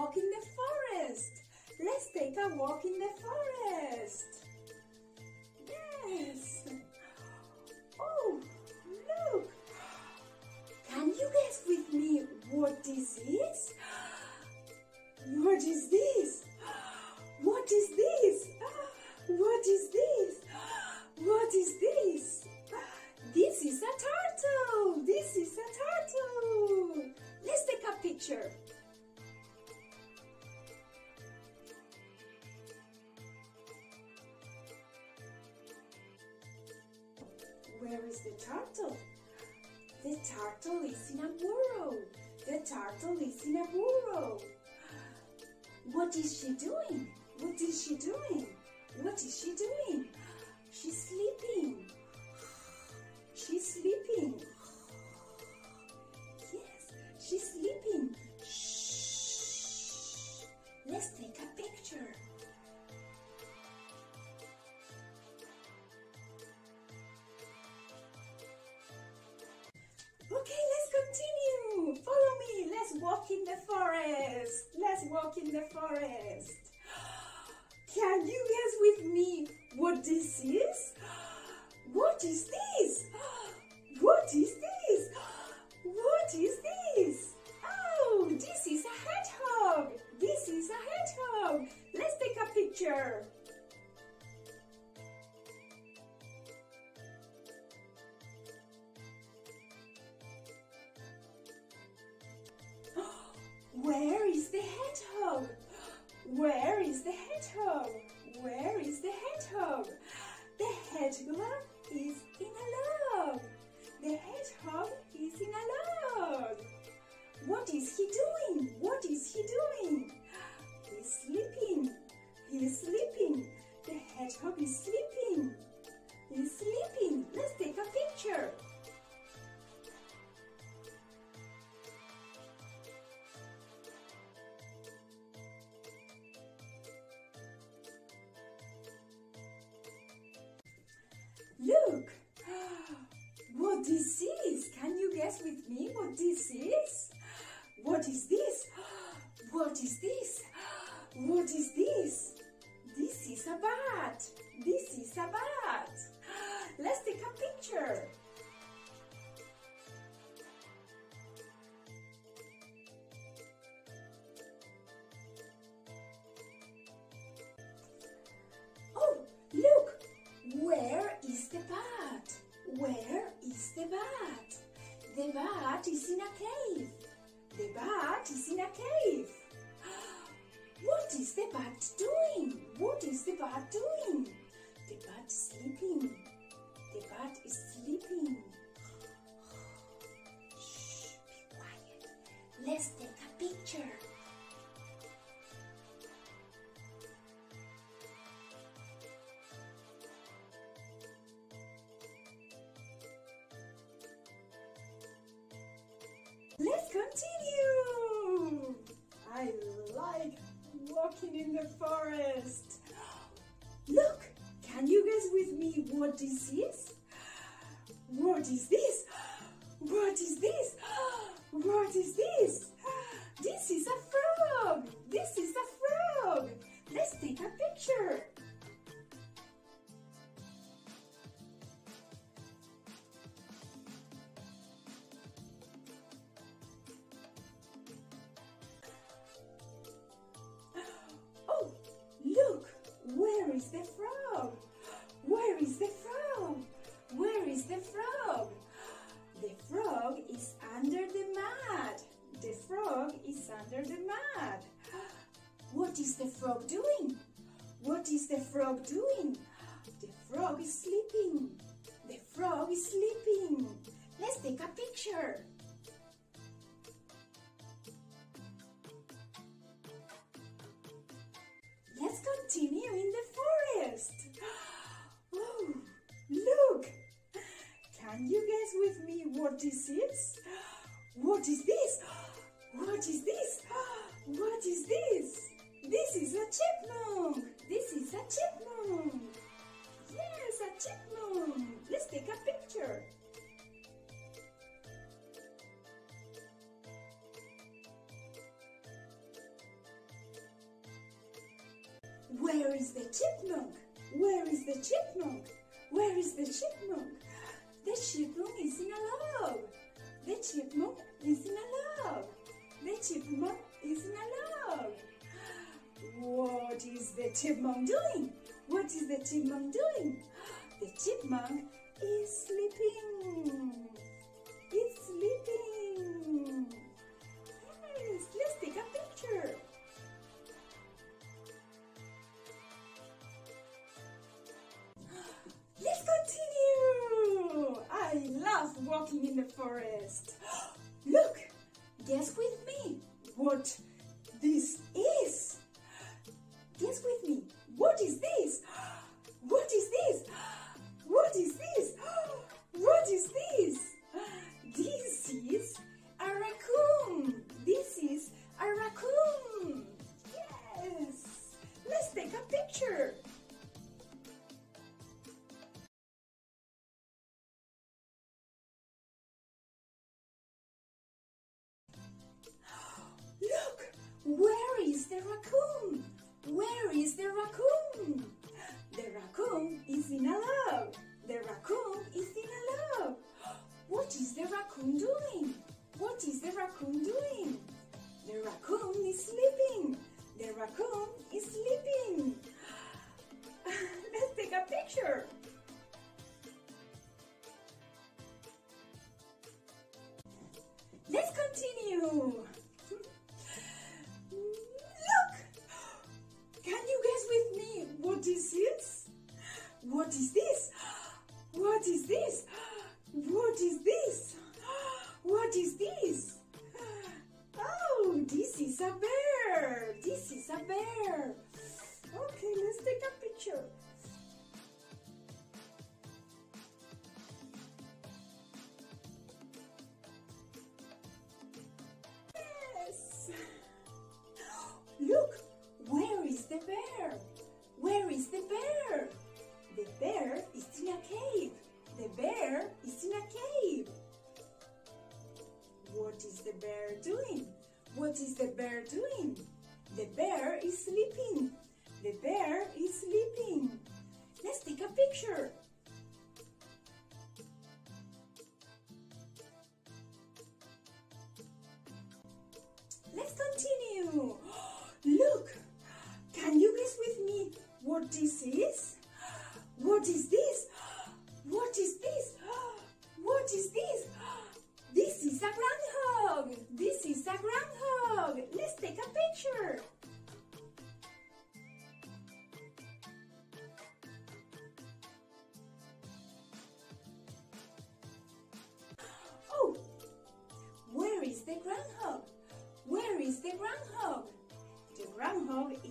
walk in the forest. Let's take a walk in the forest. Yes. Oh, look. Can you guess with me what this is? What is this? What is this? What is this? What is this? This is a turtle. This is a turtle. Let's take a picture. Where is the turtle? The turtle is in a burrow. The turtle is in a burrow. What is she doing? What is she doing? What is she doing? She's sleeping. She's sleeping. Yes, she's sleeping. Shh. Let's take forest. Let's walk in the forest. Can you guess with me what this is? Where is the hedgehog? Where is the hedgehog? Where is the hedgehog? The hedgehog is in a log. The hedgehog is in a log. What is he doing? What is he doing? He's sleeping. He's sleeping. The hedgehog is sleeping. He's sleeping. Let's take a picture. Look! What this is? Can you guess with me what this is? What is this? What is this? What is this? This is a bat. This is a bat. Is the bat? Where is the bat? The bat is in a cave. The bat is in a cave. What is the bat doing? What is the bat doing? The forest. Look, can you guess with me what this is? What is this? Where is the frog? Where is the frog? Where is the frog? The frog is under the mat. The frog is under the mat. What is the frog doing? What is the frog doing? The frog is sleeping. The frog is sleeping. Let's take a picture. Guess with me what this is? What is this? What is this? What is this? This is a chipmunk. This is a chipmunk. Yes, a chipmunk. Let's take a picture. Where is the chipmunk? Where is the chipmunk? Where is the chipmunk? The chipmunk is in a log. The chipmunk is in a log. The chipmunk is in a log. What is the chipmunk doing? What is the chipmunk doing? The chipmunk is sleeping. Forest. Look, guess with me what the raccoon? Where is the raccoon? The raccoon is in a log. The raccoon is in a log. What is the raccoon doing? What is the bear doing? The bear is sleeping. The bear is sleeping. Let's take a picture. Let's continue.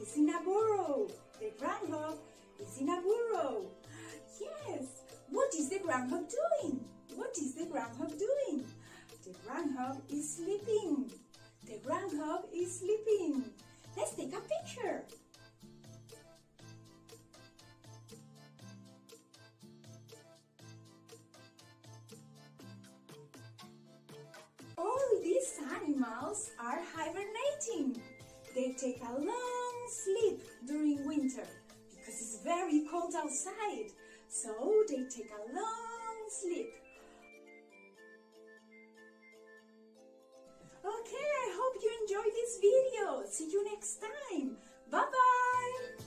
Is in a burrow. The groundhog is in a burrow. Yes. What is the groundhog doing? What is the groundhog doing? The groundhog is sleeping. The groundhog is sleeping. Let's take a picture. All these animals are hibernating. They take a long sleep during winter because it's very cold outside. So they take a long sleep. Okay, I hope you enjoyed this video. See you next time. Bye-bye.